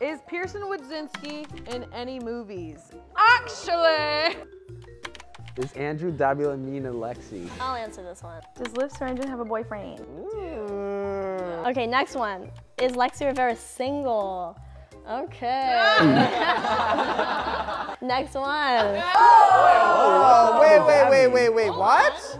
Is Pierson Wodzynski in any movies? Actually. Is Andrew Davila and Lexi? I'll answer this one. Does Liv Swearingen have a boyfriend? Okay, next one. Is Lexi Rivera single? Okay. next one. Oh, wait, wait, wait, wait, wait. What?